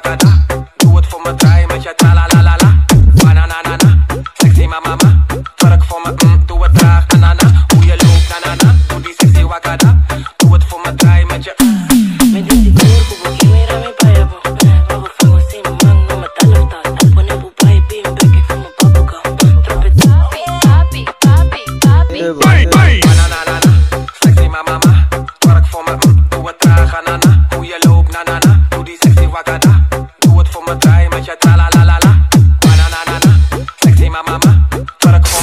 propaganda. Doe het voor me, draai met je tra la la la la. Banana na na, sexy mama mama. Twerk for me, mm, doe het traag, na, Hoe je loopt, na na na, doe die sexy wakada. Do it for me, draai met je. Bye.